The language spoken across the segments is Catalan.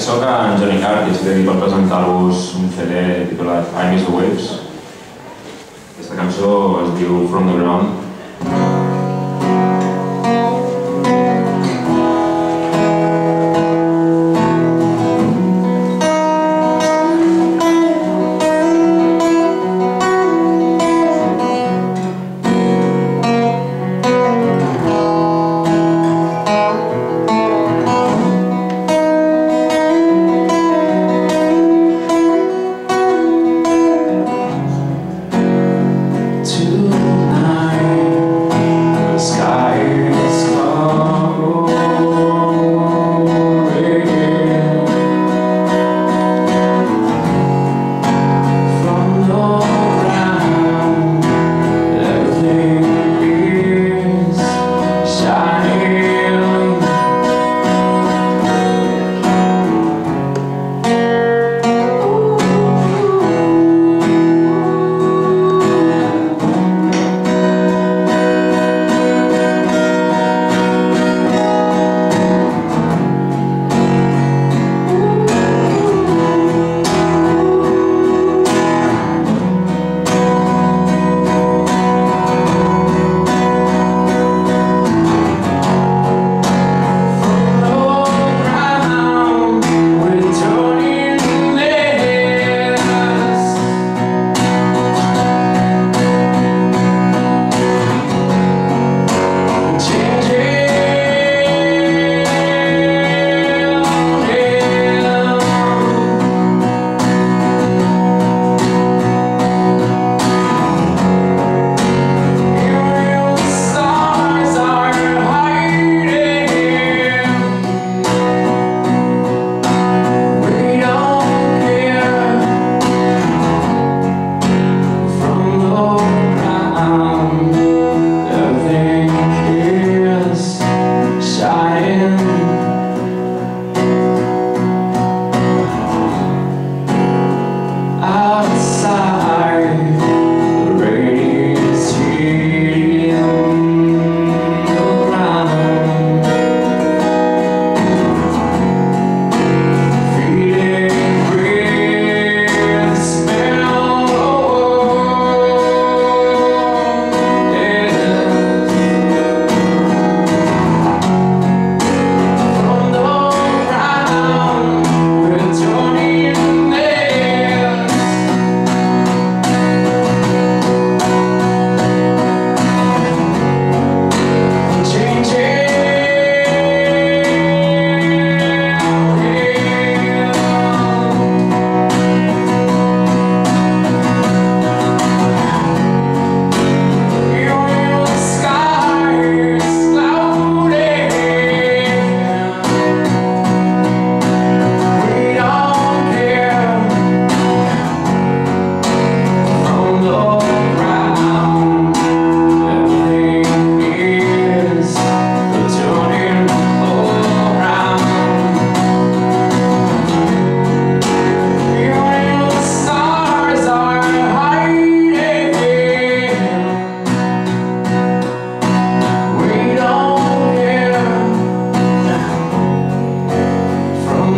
soc en Johnny Cart i estic aquí per presentar-vos un CD titulat I Miss the Waves. Aquesta cançó es diu From the Ground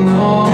no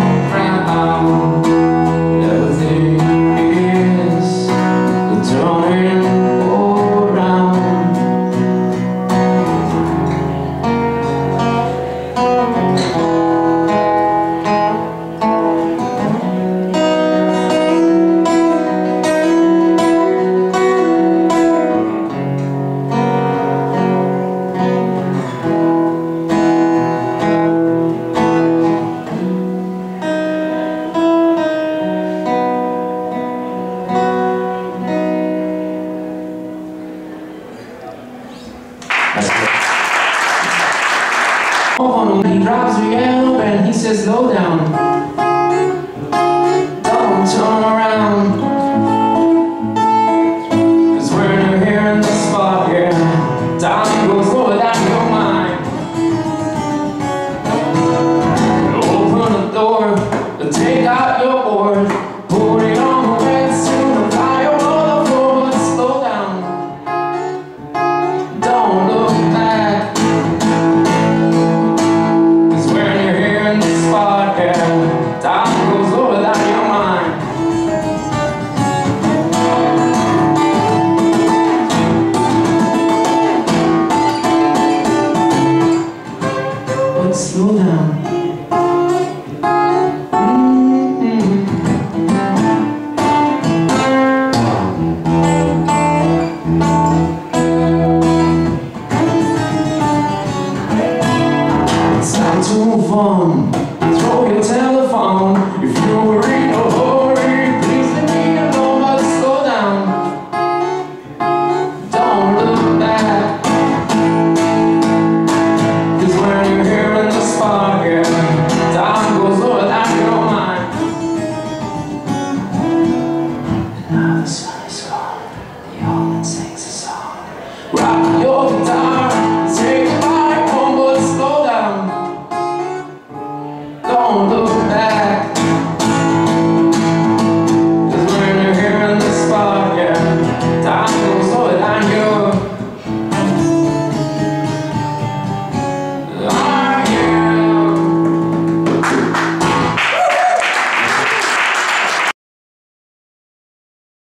says, slow down.